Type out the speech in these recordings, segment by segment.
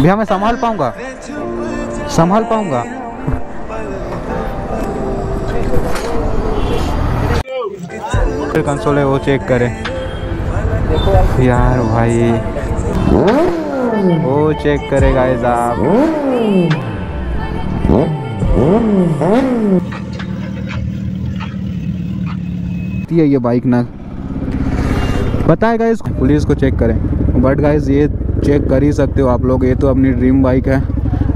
भैया, मैं संभाल पाऊँगा। संभाल पाऊँगा। कंसोल है, वो चेक करें। यार भाई, वो चेक करेगा गाइस आप है ये बाइक ना पता है गाइस पुलिस को चेक करें बट गाइस ये चेक कर ही सकते हो आप लोग ये तो अपनी ड्रीम बाइक है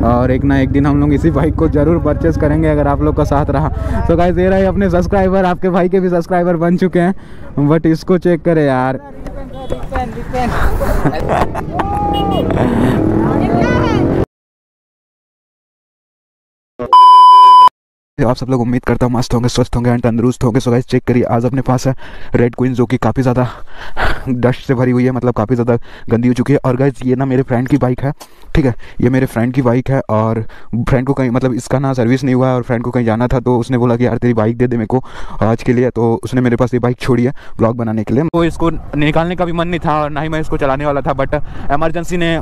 और एक ना एक दिन हम लोग इसी बाइक को ज़रूर परचेस करेंगे अगर आप लोग का साथ रहा तो गाइस ये रहे अपने सब्सक्राइबर आपके भाई के भी सब्सक्राइबर बन चुके हैं बट इसको चेक करें यार आप सब लोग उम्मीद करता हूँ मस्त होंगे, स्वस्थ होंगे एंड तंदुरुस्त होंगे। सो गाइस चेक करिए, आज अपने पास है रेड क्वीन जो कि काफ़ी ज़्यादा डस्ट से भरी हुई है मतलब काफ़ी ज़्यादा गंदी हो चुकी है। और गाइस ये ना मेरे फ्रेंड की बाइक है, ठीक है? ये मेरे फ्रेंड की बाइक है और फ्रेंड को कहीं मतलब इसका ना सर्विस नहीं हुआ है और फ्रेंड को कहीं जाना था तो उसने बोला कि यार तेरी बाइक दे दे मेरे को आज के लिए। तो उसने मेरे पास ये बाइक छोड़ी है ब्लॉग बनाने के लिए। तो इसको निकालने का भी मन नहीं था और ना ही मैं इसको चलाने वाला था बट एमरजेंसी ने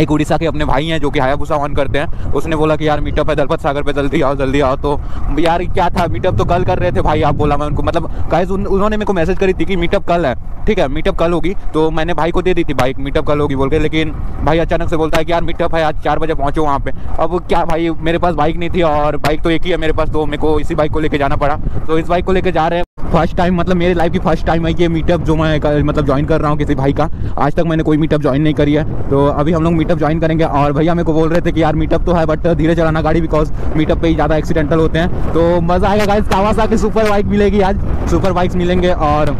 एक उड़ीसा के अपने भाई हैं जो कि हायाबुसा ऑन करते हैं। उसने बोला कि यार मीटअप है दलपत सागर पे जल्दी आओ जल्दी आओ। तो यार क्या था? मीटअप तो कल कर रहे थे भाई आप बोला मैं उनको मतलब गाइस उन, उन्होंने मेरे को मैसेज करी थी कि मीटअप कल है ठीक है? मीटअप कल होगी। तो मैंने भाई को दे दी थी बाइक मीटअप कल होगी बोल के लेकिन भाई अचानक से बोलता है कि यार मीटअप है आज चार बजे पहुंचो वहाँ पे। अब क्या भाई मेरे पास बाइक नहीं थी और बाइक तो एक ही है मेरे पास तो मेरे को इसी बाइक को लेकर जाना पड़ा। तो इस बाइक को लेकर जा रहे हैं फ़र्स्ट टाइम मतलब मेरी लाइफ की फ़र्स्ट टाइम है ये मीटअप जो मैं कर, मतलब ज्वाइन कर रहा हूँ किसी भाई का। आज तक मैंने कोई मीटअप ज्वाइन नहीं करी है। तो अभी हम लोग मीटअप ज्वाइन करेंगे और भैया मेरे को बोल रहे थे कि यार मीटअप तो है बट धीरे चलाना गाड़ी बिकॉज़ मीटअप पे ही ज़्यादा एक्सीडेंटल होते हैं। तो मज़ा आएगा गाइस कावासा की सुपर बाइक मिलेगी आज। सुपर बाइक्स मिलेंगे और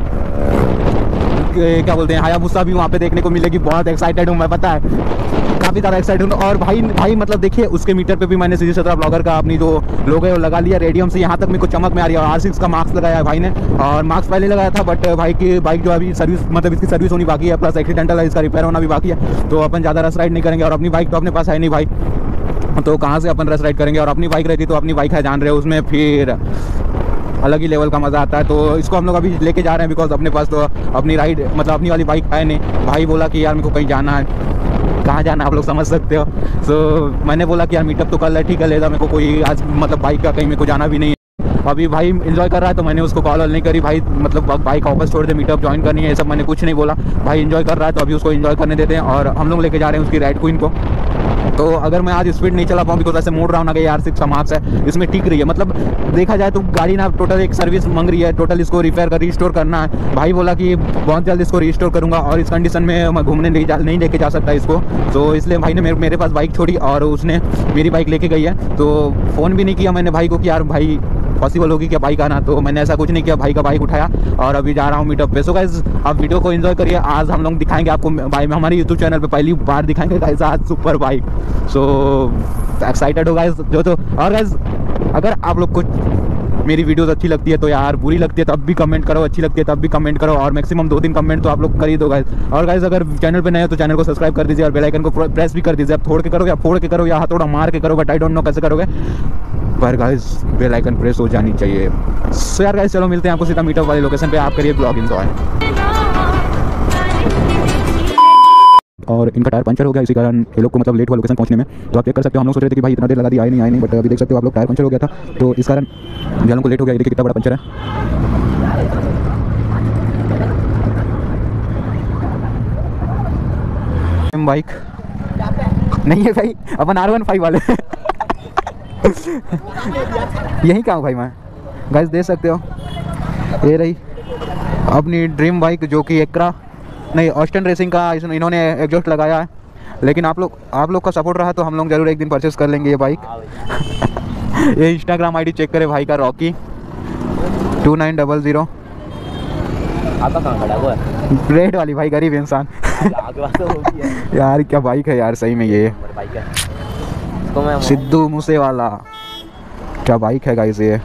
क्या बोलते हैं हायाबुसा भी वहाँ पे देखने को मिलेगी। बहुत एक्साइटेड हूँ मैं पता है। काफ़ी ज़्यादा एक्साइटेड हूँ। और भाई भाई मतलब देखिए, उसके मीटर पे भी मैंने सीधी सत्रह ब्लॉगर का अपनी जो लोग है, वो लगा लिया रेडियम से। यहाँ तक मेरे को चमक में आ रही है। आर सिक्स का मार्क्स लगाया भाई ने। और मार्क्स पहले लगाया था बट भाई की बाइक जो अभी सर्विस मतलब इसकी सर्विस होनी बाकी है प्लस एक्सीडेंटल है, इसका रिपेयर होना भी बाकी है। तो अपन ज़्यादा रस राइड नहीं करेंगे। और अपनी बाइक तो अपने पास है नहीं भाई। तो कहाँ से अपन रस राइड करेंगे? और अपनी बाइक रहती तो अपनी बाइक है, जान रहे हो उसमें। फिर अलग ही लेवल का मज़ा आता है। तो इसको हम लोग अभी लेके जा रहे हैं बिकॉज़ अपने पास तो अपनी राइड मतलब अपनी वाली बाइक है नहीं। भाई बोला कि यार मेरे को कहीं जाना है। कहाँ जाना आप लोग समझ सकते हो। सो so, मैंने बोला कि यार मीटअप तो कल है ठीक है लेगा मेरे को कोई आज मतलब बाइक का कहीं मेरे को जाना भी नहीं है। अभी भाई इन्जॉय कर रहा है तो मैंने उसको कॉल नहीं करी। भाई मतलब बाइक वापस छोड़ दे मीटअप ज्वाइन करनी है ये सब मैंने कुछ नहीं बोला। भाई इन्जॉय कर रहा है तो अभी उसको इन्जॉय करने देते हैं और हम लोग लेके जा रहे हैं उसकी राइड क्वीन को। तो अगर मैं आज स्पीड नहीं चला पाऊँ बिकॉज़ ऐसे मोड़ रहा हूँ ना यार सिक्स मार्क्स है इसमें टिक रही है। मतलब देखा जाए तो गाड़ी ना टोटल एक सर्विस मांग रही है टोटल इसको रिपेयर कर रिस्टोर करना है। भाई बोला कि बहुत जल्द इसको रिस्टोर करूँगा और इस कंडीशन में मैं घूमने नहीं जा नहीं लेके जा सकता इसको। तो इसलिए भाई ने मेरे, मेरे पास बाइक छोड़ी और उसने मेरी बाइक लेके गई है। तो फ़ोन भी नहीं किया मैंने भाई को कि यार भाई पॉसिबल होगी क्या बाइक आना। तो मैंने ऐसा कुछ नहीं किया भाई का बाइक उठाया और अभी जा रहा हूँ मीटअप पे। सो गाइज़ आप वीडियो को एंजॉय करिए। आज हम लोग दिखाएँगे आपको भाई हमारे यूट्यूब चैनल पे पहली बार दिखाएँगे। गाइज़ आज सुपर बाइक सो एक्साइटेड हो गाइज़ जो तो और गाइज़ अगर आप लोग को मेरी वीडियोस अच्छी लगती है तो यार बुरी लगती है तब भी कमेंट करो, अच्छी लगती है तब भी कमेंट करो, और मैक्सिमम दो तीन कमेंट तो आप लोग कर ही दो गाइज़ और गाइज़ अगर चैनल पे नए हो तो चैनल को सब्सक्राइब कर दीजिए, और बेल आइकन को प्रेस भी कर दीजिए. आप थोड़ के करो या फोड़ के करो या हथौड़ा मार के करो बट आई डोंट नो कैसे करोगे. पर गाइस बेल आइकन प्रेस हो जानी चाहिए. सो यार गाइस चलो मिलते हैं आपको सीधा मीटअप वाले लोकेशन पे. आप करिए ब्लॉग इन्जॉय और इनका टायर पंचर हो गया, इसी कारण ये लोग को मतलब लेट हुआ लोकेशन पहुँचने में। तो आप चेक कर सकते हो, हम लोग सोच रहे थे कि भाई इतना देर लगा दिया आए नहीं आए नहीं बट अभी देख सकते हो आप लोग टायर पंचर हो गया था। तो इस कारण हम को लेट हो गया देखिए कितना बड़ा पंचर है। बाइक नहीं है भाई, अपन आर वन फाइव वाले। यही क्या भाई मैं। गैस दे सकते हो। ये रही अपनी ड्रीम बाइक जो कि एकरा नहीं ऑस्टन रेसिंग का इन्होंने एग्जॉस्ट लगाया है। लेकिन आप लोग आप लोग का सपोर्ट रहा तो हम लोग ज़रूर एक दिन परचेस कर लेंगे ये बाइक ये इंस्टाग्राम आईडी चेक करें भाई का Rocky two nine double zero red वाली भाई गरीब इंसान। यार क्या बाइक है यार सही में ये। सिद्धू मूसे वाला क्या बाइक है गाइस ये?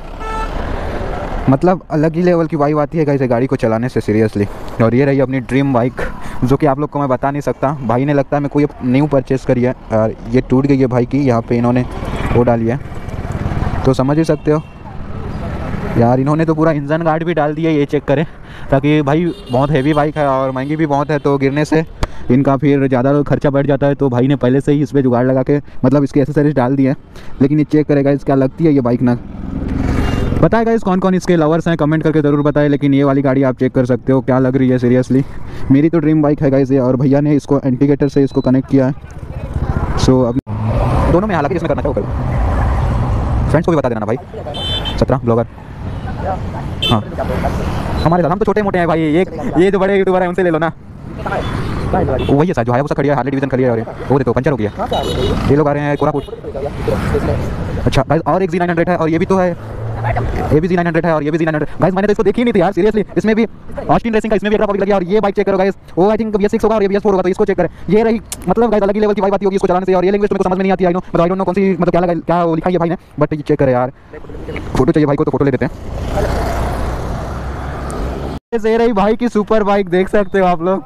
मतलब अलग ही लेवल की वाइब आती है गाइस गाड़ी को चलाने से सीरियसली और ये रही अपनी ड्रीम बाइक जो कि आप लोग को मैं बता नहीं सकता। भाई ने लगता है मैं कोई न्यू परचेज़ करी है, और ये टूट गई है भाई की, यहाँ पे इन्होंने वो डाली है। तो समझ ही सकते हो। यार इन्होंने तो पूरा इंजन गार्ड भी डाल दिया, ये चेक करें, ताकि भाई बहुत हैवी बाइक है और महँगी भी बहुत है तो गिरने से इनका फिर ज़्यादा खर्चा बढ़ जाता है। तो भाई ने पहले से ही इस पर जुगाड़ लगा के मतलब इसके एसेसरीज डाल दिए लेकिन ये चेक करेगा, इसका लगती है ये बाइक ना। बताएगा इस कौन कौन इसके लवर्स हैं? कमेंट करके ज़रूर बताएँ, लेकिन ये वाली गाड़ी आप चेक कर सकते हो, क्या लग रही है सीरियसली मेरी तो ड्रीम बाइक है गाइस ये, और भैया ने इसको एंटीगेटर से इसको कनेक्ट किया है। सो अब दोनों में हालाँकि जिसमें करना चाहो फ्रेंड्स को भी बता देना भाई। सत्रह ब्लॉगर हाँ। हमारे साथ हम तो छोटे मोटे हैं भाई, ये ये जो बड़े यूट्यूबर हैं, उनसे ले लो ना। वही सर जो है वो खड़ी है हार्ले डिवीज़न खड़ी है वो देखो, पंचर हो गया। ये लोग आ रहे हैं कोरापुट। अच्छा और एक जी नाइन हंड्रेड है, और ये भी तो है। ये भी जी नाइन है और ये भी जी नाइन गाइस मैंने तो इसको देखी नहीं थी यार सीरियसली इसमें भी ऑस्टिन रेसिंग का इसमें भी एक लगी और ये बाइक चेक करो गाइस वो आई थिंक बी सिक्स होगा और ये बी फोर होगा तो इसको चेक करें। ये रही मतलब गाइस अलग ही लेवल की आती होगी इसको चलाने से और ये लैंग्वेज मेरे समझ में नहीं आती आई नो मतलब आई डोंट नो कौन सी मतलब क्या लगा क्या लिखा है भाई ने? बट ये चेक करें यार। फ़ोटो चाहिए भाई को तो फ़ोटो ले देते हैं। ये रही भाई की सुपर बाइक देख सकते हो आप लोग।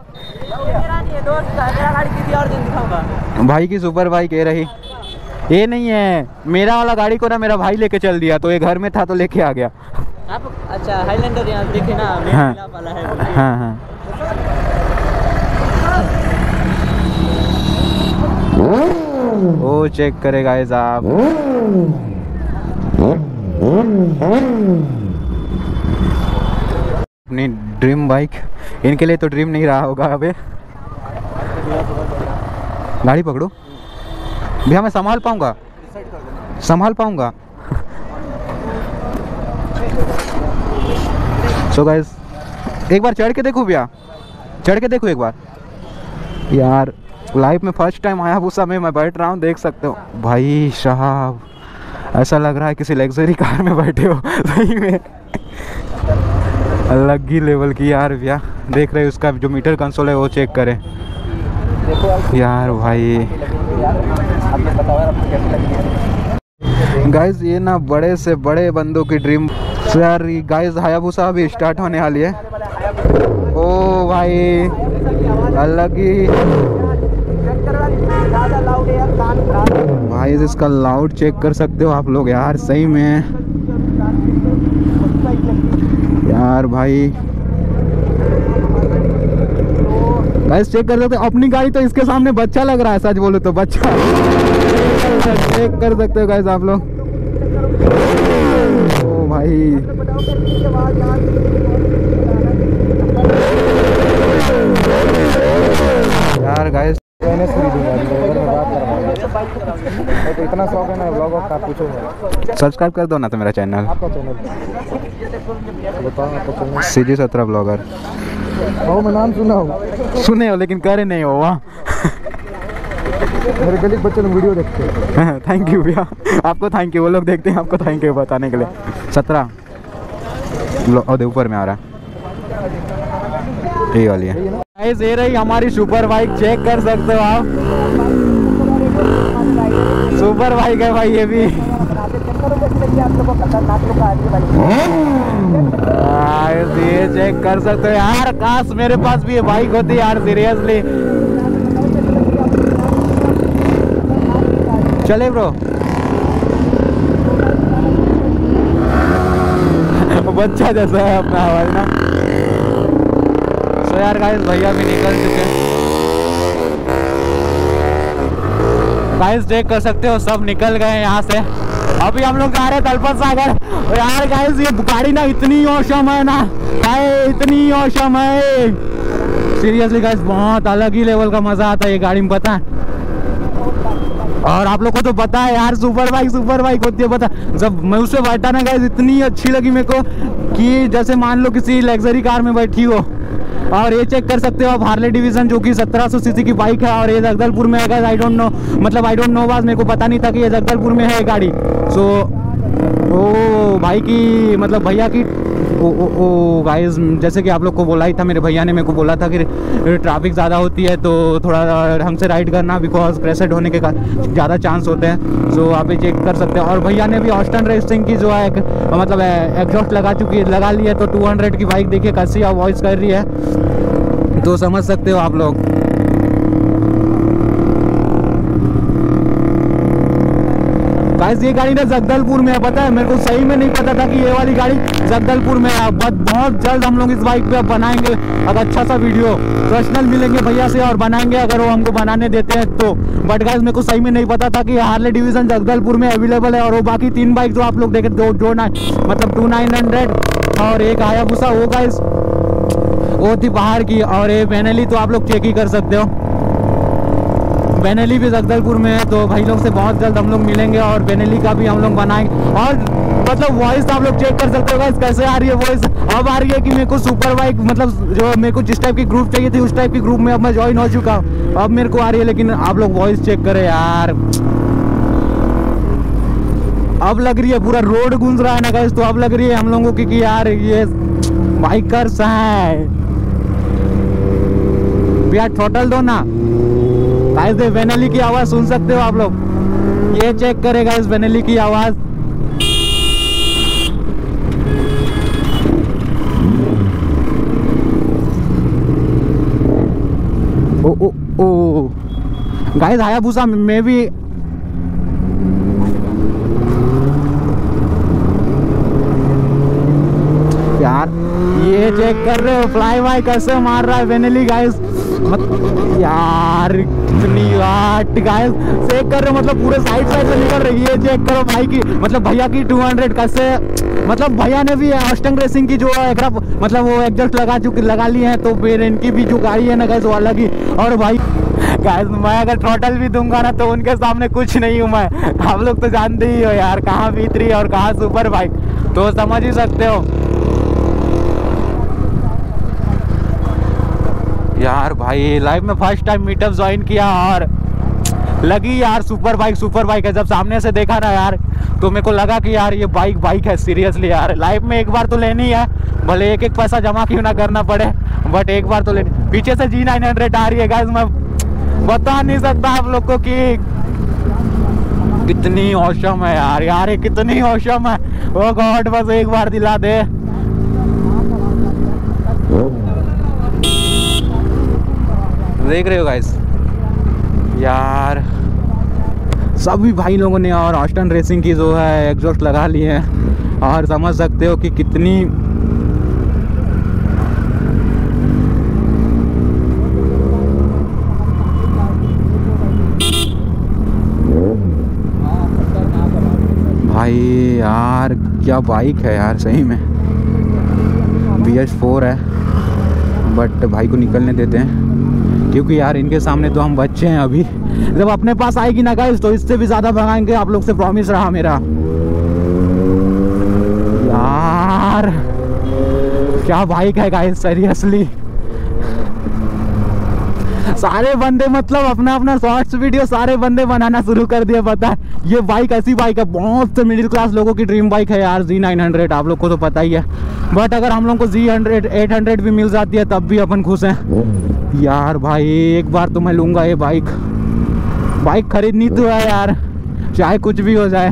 मेरा नहीं है दोस्त मेरा गाड़ी किसी और दिन दिखाऊँगा। भाई की सुपर बाइक ये रही। ये नहीं है। मेरा वाला गाड़ी को ना मेरा भाई लेके चल दिया तो ये घर में था तो लेके आ गया। आप अच्छा हाईलैंडर यहाँ देखे ना हाँ। है हाँ हाँ। वो चेक करेगा इस आप। अपनी ड्रीम बाइक इनके लिए तो ड्रीम नहीं रहा होगा अबे। गाड़ी पकड़ो। भैया, मैं संभाल पाऊँगा? संभाल पाऊँगा? सो गाइस एक बार चढ़ के देखो भैया। चढ़ के देखो एक बार। यार लाइफ में फ़र्स्ट टाइम आया उस समय, मैं बैठ रहा हूँ, देख सकते हो। भाई साहब, ऐसा लग रहा है किसी लग्जरी कार में बैठे हो। सही में। अलग ही लेवल की यार भैया। देख रहे हो उसका जो मीटर कंसोल है, वो चेक करें। यार भाई। गाइस ये ना बड़े से बड़े बंदों की ड्रीम सो यार गाइस हायाबुसा अभी स्टार्ट होने वाली है। ओ भाई, अलग ही। भाई, इसका लाउड चेक कर सकते हो आप लोग यार, सही में। यार भाई गाइस चेक कर सकते हो अपनी गाड़ी तो इसके सामने बच्चा लग रहा है सच बोलो तो बच्चा। चेक कर सकते हो गाइस आप लोग। ओ भाई। यार गाइस मैंने तो इतना शौक है ना ब्लॉग का पूछो सब्सक्राइब कर दो ना तो मेरा चैनल आपका चैनल बताओ आपका चैनल सी जी सत्रह ब्लॉगर हाँ मैं नाम सुना हूँ। सुने हो लेकिन करे नहीं हो वहाँ। मेरे गली बच्चे लोग वीडियो देखते हैं। थैंक यू भैया। आपको थैंक यू वो लोग देखते हैं आपको थैंक यू बताने के लिए। सत्रह। और ऊपर में आ रहा है। ये वाली है। गाइस ये रही हमारी सुपर बाइक चेक कर सकते हो आप। सुपर बाइक है भाई ये भी। ये चेक कर सकते हो यार, काश मेरे पास भी ये बाइक होती यार सीरियसली चले ब्रो बच्चा जैसा है अपना आवाज़ ना। सो यार गाइस भैया भी निकल चुके हैं। गाइस चेक कर सकते हो, सब निकल गए यहाँ से। अभी हम लोग जा रहे हैं तलपत सागर। और यार गाइस ये गाड़ी ना इतनी औसम है ना। भाई, इतनी औसम है। सीरियसली गाइस बहुत अलग ही लेवल का मज़ा आता है ये गाड़ी में, पता और आप लोग को तो पता है यार सुपर बाइक सुपर बाइक होती है, पता जब मैं उससे बैठा ना गाइस इतनी अच्छी लगी मेरे को कि जैसे मान लो किसी लग्जरी कार में बैठी हो। और ये चेक कर सकते हो आप हार्ले डिवीज़न जो कि 1700 सीसी की बाइक है, और ये जगदलपुर में है आई डोंट नो मतलब आई डोंट नो बात मेरे को पता नहीं था कि ये जगदलपुर में है गाड़ी। सो ओ भाई की मतलब भैया की ओ ओ ओ गाइस जैसे कि आप लोग को बोला ही था मेरे भैया ने मेरे को बोला था कि ट्रैफ़िक ज़्यादा होती है तो थोड़ा ढंग से राइड करना बिकॉज़ क्रेसेड होने के ज़्यादा चांस होते हैं। सो आप ये चेक कर सकते हैं। और भैया ने भी ऑस्टन रेसिंग की जो है एक, मतलब एग्जॉस्ट लगा चुकी है लगा ली है तो 200 की बाइक देखिए कैसी वॉइस कर रही है। तो समझ सकते हो आप लोग। गाइस ये गाड़ी ना जगदलपुर में है, पता है? मेरे को सही में नहीं पता था कि ये वाली गाड़ी जगदलपुर में है। बट बहुत जल्द हम लोग इस बाइक पे बनाएँगे। अगर अच्छा सा वीडियो पर्सनल मिलेंगे भैया से और बनाएँगे। अगर वो हमको बनाने देते हैं तो। बट गाइस मेरे को सही में नहीं पता था कि हार्ले डिवीज़न जगदलपुर में अवेलेबल है और वो बाकी तीन बाइक जो आप लोग देखे, दो जो नाइन मतलब टू नाइन हंड्रेड और एक हायाबुसा वो गाइस वो थी बाहर की। और ये बेनेली तो आप लोग चेक ही कर सकते हो। बेनेली भी जगदलपुर में है तो भाई लोग से बहुत जल्द हम लोग मिलेंगे और बेनेली का भी हम लोग बनाएँगे। और मतलब वॉइस आप लोग चेक कर सकते हो कैसे आ रही है वॉइस अब आ रही है कि मेरे को सुपर बाइक मतलब जो मेरे को जिस टाइप की ग्रुप चाहिए थी, उस टाइप की ग्रुप में अब मैं ज्वाइन हो चुका हूँ। अब मेरे को आ रही है, लेकिन आप लोग वॉइस चेक करें यार। अब लग रही है पूरा रोड गूंज रहा है ना गाइस तो अब लग रही है हम लोगों की कि यार ये बाइकर्स हैं। भैया टोटल दो ना। गाइस ये वेनेली की आवाज़ सुन सकते हो आप लोग। ये चेक करेगा गाइस वेनेली की आवाज़। ओ ओ ओ गाइस हायाबुसा में भी यार, ये चेक कर रहे हो फ्लाई वाई कैसे मार रहा है वेनेली गाइस मत यार कितनी वाट गाइस चेक कर रहे मतलब पूरे साइड साइड से निकल रही है चेक करो भाई की मतलब भैया की 200 कैसे मतलब भैया ने भी ऑस्टंग रेसिंग की जो है मतलब वो एग्जस्ट लगा चुकी, लगा ली है तो फिर इनकी भी जो गाड़ी है ना गैस वो अलग ही, और भाई गाइस मैं अगर टोटल भी दूँगा ना तो उनके सामने कुछ नहीं हूँ मैं। आप लोग तो जानते ही हो यार, कहाँ भीतरी और कहाँ सुपर बाइक तो समझ ही सकते हो। यार भाई लाइफ में फ़र्स्ट टाइम मीटअप ज्वाइन किया और लगी यार सुपर बाइक सुपर बाइक है। जब सामने से देखा ना यार तो मेरे को लगा कि यार ये बाइक बाइक है सीरियसली यार। लाइफ में एक बार तो लेनी है, भले एक एक पैसा जमा क्यों ना करना पड़े बट एक बार तो लेनी। पीछे से जी नाइन हंड्रेड आ रही है गाइस मैं बता नहीं सकता आप लोग को कि कितनी औसम है यार। यार ये कितनी औसम है। वो गॉड बस एक बार दिला दे। देख रहे हो गाइस यार, सभी भाई लोगों ने और ऑस्टन रेसिंग की जो है एग्जॉस्ट लगा ली है। और समझ सकते हो कि कितनी भाई यार, क्या बाइक है यार सही में? बी एस फोर है बट भाई को निकलने देते हैं। क्योंकि यार इनके सामने तो हम बच्चे हैं अभी। जब अपने पास आएगी ना गाइस तो इससे भी ज़्यादा भगाएँगे आप लोग से प्रॉमिस रहा मेरा। यार, क्या बाइक है गाइस सीरियसली सारे बंदे मतलब अपना अपना शॉर्ट्स वीडियो सारे बंदे बनाना शुरू कर दिए, पता है? ये बाइक ऐसी बाइक है, बहुत से मिडिल क्लास लोगों की ड्रीम बाइक है यार जी नाइन हंड्रेड आप लोग को तो पता ही है। बट अगर हम लोग को जी हंड्रेड एट हंड्रेड भी मिल जाती है, तब भी अपन खुश हैं। यार भाई, एक बार तो मैं लूँगा ये बाइक बाइक खरीदनी तो है यार, चाहे कुछ भी हो जाए।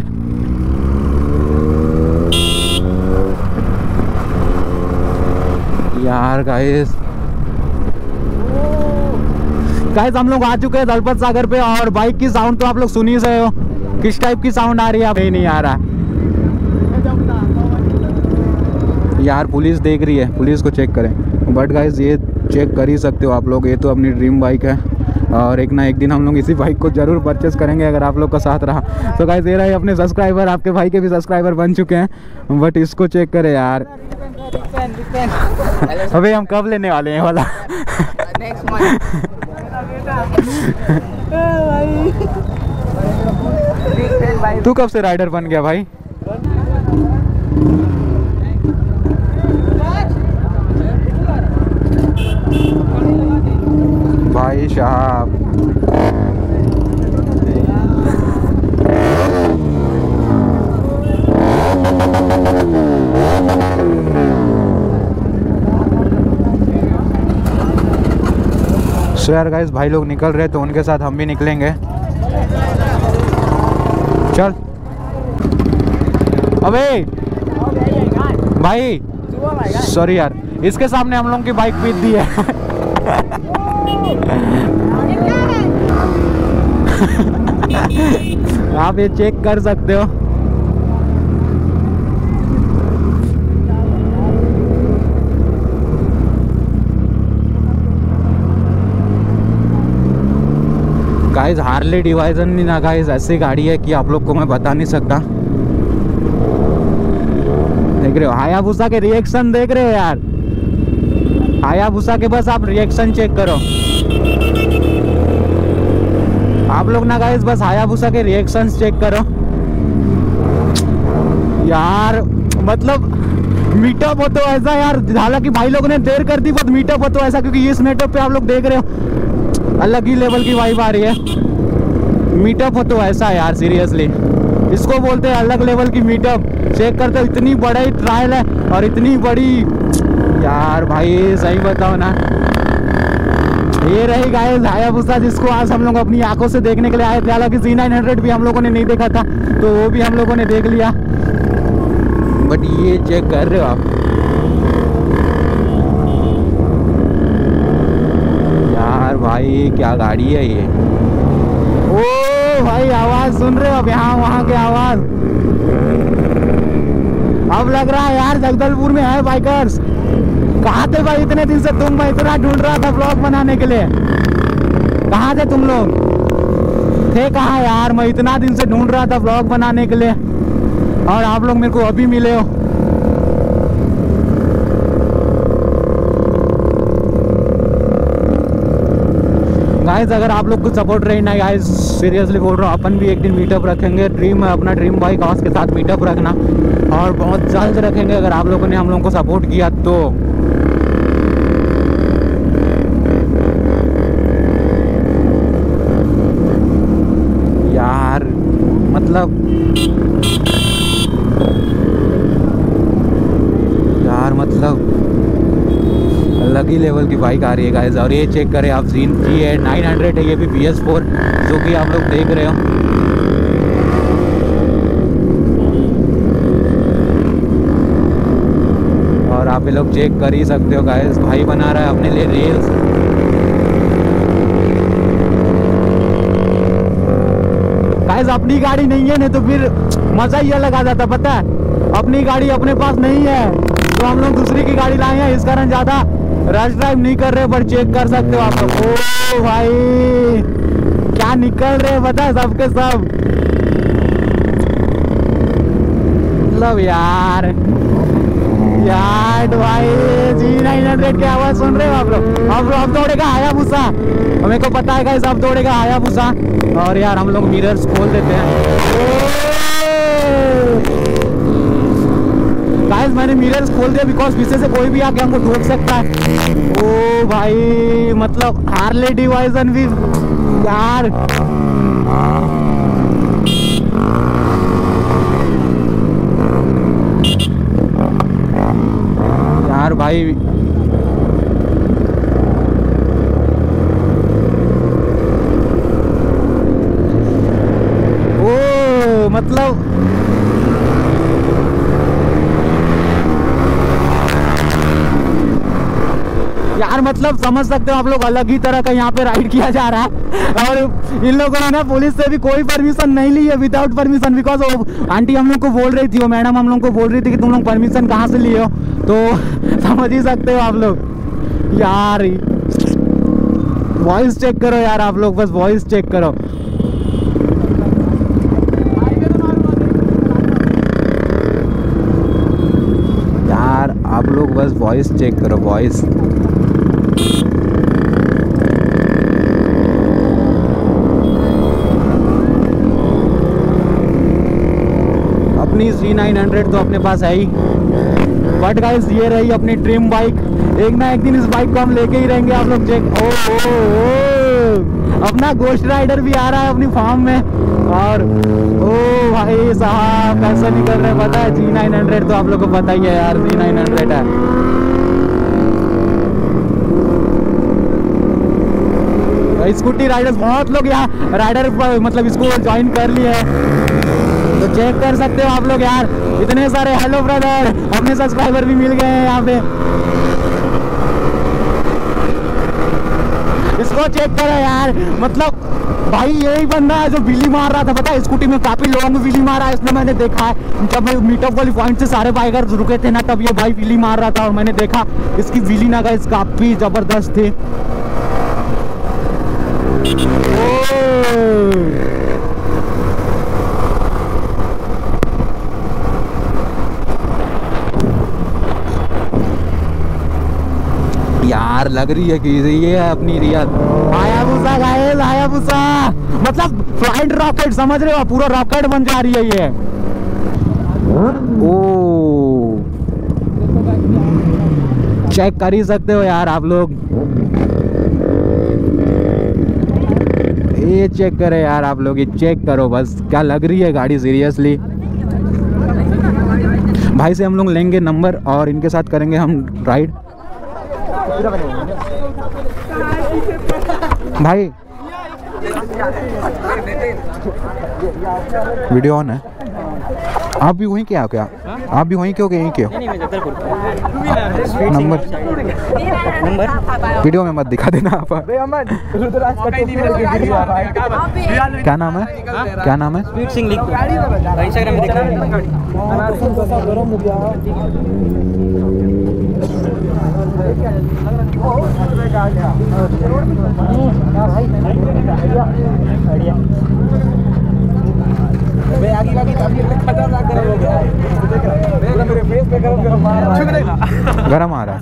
यार गाइस गाइस हम लोग आ चुके हैं दलपत सागर पे और बाइक की साउंड तो आप लोग सुन ही रहे हो। किस टाइप की साउंड आ रही है? नहीं आ रहा। यार पुलिस देख रही है। पुलिस को चेक करें। बट गाइस ये चेक कर ही सकते हो आप लोग। ये तो अपनी ड्रीम बाइक है। और एक ना एक दिन हम लोग इसी बाइक को ज़रूर परचेस करेंगे अगर आप लोग का साथ रहा। तो गाइस ये रहे अपने सब्सक्राइबर आपके भाई के भी सब्सक्राइबर बन चुके हैं। बट इसको चेक करें यार। अभी हम कब लेने वाले हैं वाला? तू कब से राइडर बन गया भाई? भाई साहब। सो यार गाइस भाई लोग निकल रहे तो उनके साथ हम भी निकलेंगे। चल। अबे! भाई! सॉरी यार। इसके सामने हम लोगों की बाइक पीट दी है। आप ये चेक कर सकते हो। गाइस हार्ले डिवाइजन भी ना गाइस ऐसी गाड़ी है कि आप लोग को मैं बता नहीं सकता। देख रहे हो हायाबुसा के रिएक्शन देख रहे हो यार। हायाबुसा के बस आप रिएक्शन चेक करो। आप लोग ना गाइस बस हायाबुसा के रिएक्शन चेक करो। यार मतलब मीटअप हो तो ऐसा यार, हालाँकि भाई लोगों ने देर कर दी बट मीटअप हो तो ऐसा, क्योंकि इस मीटअप पे आप लोग देख रहे हो। अलग ही लेवल की वाइब आ रही है। मीटअप हो तो ऐसा यार सीरियसली इसको बोलते हैं अलग लेवल की मीटअप चेक करते हो, इतनी बड़ा ही ट्रायल है और इतनी बड़ी यार भाई, सही बताओ ना। ये रही गाइस हायाबुसा जिसको आज हम लोग अपनी आँखों से देखने के लिए आए थे। हालाँकि जी नाइन हंड्रेड भी हम लोगों ने नहीं देखा था तो वो भी हम लोगों ने देख लिया। बट ये चेक कर रहे हो आप यार भाई क्या गाड़ी है ये? ओ भाई, आवाज़ सुन रहे हो अब यहाँ, वहाँ के आवाज़? अब लग रहा है यार, जगदलपुर में है बाइकर्स कहाँ थे भाई इतने दिन से तुम? मैं इतना ढूंढ रहा था ब्लॉग बनाने के लिए। कहाँ थे तुम लोग? थे कहाँ यार? मैं इतना दिन से ढूंढ रहा था ब्लॉग बनाने के लिए। और आप लोग मेरे को अभी मिले हो। गाइस अगर आप लोग को सपोर्ट रही ना गाइस सीरियसली बोल रहा हूँ, अपन भी एक दिन मीटअप रखेंगे। ड्रीम अपना ड्रीम बाइक हाउस के साथ मीटअप रखना। और बहुत जल्द रखेंगे, अगर आप लोगों ने हम लोगों को सपोर्ट किया तो। यार मतलब यार मतलब अलग ही लेवल की बाइक आ रही है गाइस और ये चेक करें आप जीन जी है नाइन हंड्रेड है, ये भी बी फोर जो कि आप लोग देख रहे हो. और आप ये लोग चेक कर ही सकते हो गाइस भाई बना रहा है अपने लिए रील्स गाइस अपनी गाड़ी नहीं है, नहीं तो फिर मज़ा ही अलग आ जाता, पता है? अपनी गाड़ी अपने पास नहीं है तो हम लोग दूसरी की गाड़ी लाए हैं, इस कारण ज़्यादा रश ड्राइव नहीं कर रहे, पर चेक कर सकते हो आप लोग। ओ भाई, क्या निकल रहे है सबके सब मतलब यार यार भाई जी नाइन हंड्रेड की आवाज़ सुन रहे हो आप लोग? अब अब दौड़ेगा आया भूसा हमें को पता है अब दौड़ेगा आया भूसा और यार, हम लोग मिरर्स खोल देते हैं। गाइस मैंने मिरर्स खोल दिया बिकॉज़ पीछे से कोई भी आके हमको ठोक सकता है। ओ भाई मतलब हार्ले डिवाइजन भी, यार। यार भाई ओ मतलब यार मतलब समझ सकते हो आप लोग अलग ही तरह का यहाँ पे राइड किया जा रहा है। और इन लोगों ने ना पुलिस से भी कोई परमिशन नहीं ली है विदाउट परमिशन बिकॉज़ आंटी हम लोग को बोल रही थी, वो मैडम हम लोग को बोल रही थी कि तुम लोग परमिशन कहाँ से लिए हो? तो समझ ही सकते हो आप लोग। यार वॉइस चेक करो यार आप लोग, बस वॉइस चेक करो। यार, आप लोग बस वॉइस चेक करो वॉइस अपनी सी नाइन हंड्रेड तो अपने पास है ही। बट गाइस ये रही अपनी ड्रीम बाइक एक ना एक दिन इस बाइक को हम लेके ही रहेंगे आप लोग चेक ओ, ओ, ओ अपना गोस्ट राइडर भी आ रहा है अपनी फार्म में। और ओ भाई साहब कैसे निकल रहे पता है जी नाइन हंड्रेड तो आप लोग को पता ही है यार जी नाइन हंड्रेड है। स्कूटी राइडर्स, बहुत लोग यहाँ राइडर मतलब इसको ज्वाइन कर लिए हैं। तो चेक कर सकते हो आप लोग यार, इतने सारे हेलो ब्रदर अपने सब्सक्राइबर भी मिल गए हैं यहाँ पे। इसको चेक करो यार मतलब भाई यही बंदा है जो बिली मार रहा था, पता है स्कूटी में काफ़ी लॉन्ग बिली मारा है इसमें मैंने देखा है। जब मैं मीटअप वाली पॉइंट से सारे बाइकर्स रुके थे ना, तब ये भाई बिल्ली मार रहा था और मैंने देखा, इसकी बिली ना काफ़ी ज़बरदस्त थी! यार लग रही है कि ये है अपनी रिया हायाबुसा गाइस हायाबुसा मतलब फ़्लाइट रॉकेट समझ रहे हो? पूरा रॉकेट बन जा रही है ये। ओ चेक कर ही सकते हो यार आप लोग। ये चेक करे यार आप लोग, ये चेक करो बस। क्या लग रही है गाड़ी सीरियसली भाई से हम लोग लेंगे नंबर और इनके साथ करेंगे हम राइड भाई वीडियो ऑन है। आप भी वहीं के हो क्या आप? भी वहीं के हो क्या यहीं के हो? नंबर। वीडियो में मत दिखा देना आप। क्या नाम है? क्या नाम है। स्पीड पे गर्म गर्म इंस्टाग्राम रहा है। गरम आ रहा है।